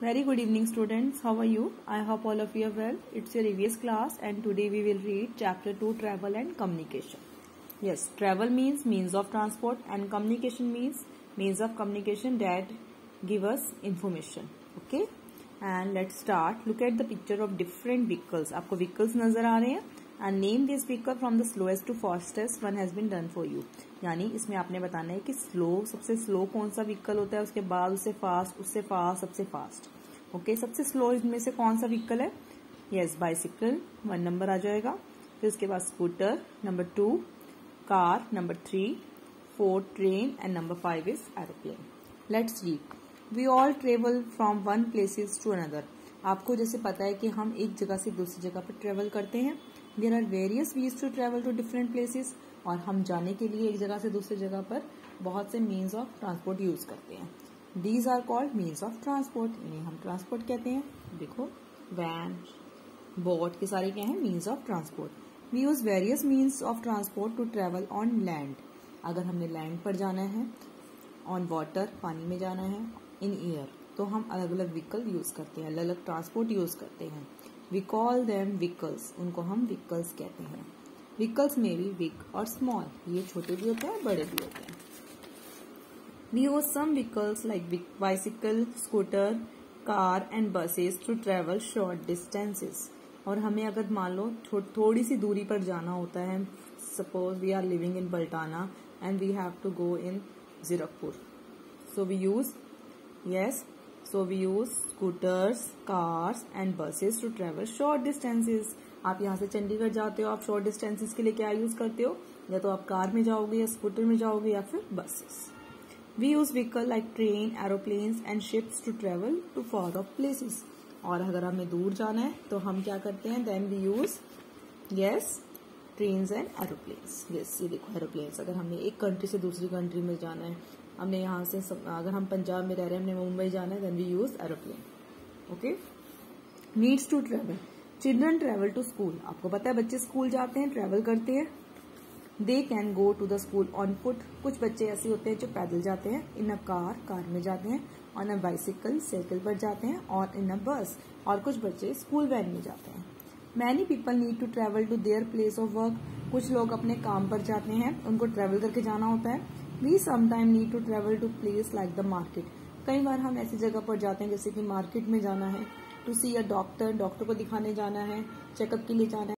Very good evening students. How are you? I hope all of you are well. It's your EVS class and today we will read chapter 2 travel and communication. Yes, travel means means of transport and communication means means of communication that give us information. Okay? And let's start. Look at the picture of different vehicles. आपको vehicles नज़र आ रहे हैं and name this vehicle from the slowest to fastest one has been done for you यानी इसमें आपने बताना है कि स्लो सबसे स्लो कौन सा व्हीकल होता है उसके बाद उससे फास्ट उससे फास्ट सबसे फास्ट ओके okay, सबसे स्लो इनमें से कौन सा व्हीकल है? यस बाइसिकल वन नंबर आ जाएगा. फिर उसके बाद scooter number two car number three four train and number five is aeroplane let's read we all travel from one places to another आपको जैसे पता है कि हम एक जगह से दूसरी जगह पर ट्रेवल करते हैं। There are various ways to travel to different places और हम जाने के लिए एक जगह से दूसरी जगह पर बहुत से मीन्स ऑफ़ ट्रांसपोर्ट यूज़ करते हैं। These are called means of transport इन्हें हम ट्रांसपोर्ट कहते हैं। देखो वैन बोट के सारे क्या है? Means of transport we use various means of transport to travel on land अगर हमने लैंड पर जाना है ऑन वाटर पानी में जाना है इन एयर तो हम अलग अलग व्हीकल यूज़ करते हैं अलग अलग ट्रांसपोर्ट यूज़ करते हैं। वी कॉल देम व्हीकल्स उनको हम व्हीकल्स कहते हैं। व्हीकल्स में भी बिग और स्मॉल ये छोटे भी होते हैं बड़े भी होते हैं। We use some vehicles like bicycle scooter car and buses to travel short distances और हमें अगर मान लो थो, थोड़ी सी दूरी पर जाना होता है suppose we are living in Baltana and we have to go in Zirakpur so we use yes So we use scooters, cars and buses to travel short distances. आप यहाँ से चंडीगढ़ जाते हो आप शॉर्ट डिस्टेंसेस के लिए क्या यूज़ करते हो? या तो आप कार में जाओगे या स्कूटर में जाओगे या फिर buses we use vehicle like train aeroplanes and ships to travel to far off places और अगर हमें दूर जाना है तो हम क्या करते हैं? Then we use yes train and aeroplanes yes ये देखो एरोप्लेन्स अगर हमें एक कंट्री से दूसरी कंट्री में जाना है, हमने यहाँ से अगर हम पंजाब में रह रहे हैं, हमने मुंबई जाना है then we use aeroplane okay needs to travel children travel to school आपको पता है, बच्चे स्कूल जाते हैं ट्रेवल करते हैं. They can go to the school on foot कुछ बच्चे ऐसे होते हैं जो पैदल जाते हैं इन अ कार कार में जाते हैं ऑन अ बाइसिकल साइकिल पर जाते हैं और इन अ बस और कुछ बच्चे स्कूल वैन में जाते हैं. Many people need to travel to their place of work कुछ लोग अपने काम पर जाते हैं, उनको ट्रेवल करके जाना होता है। We sometime need to travel to place like the market कई बार हम ऐसी जगह पर जाते हैं जैसे कि मार्केट में जाना है। To see a doctor doctor को दिखाने जाना है चेकअप के लिए जाना है।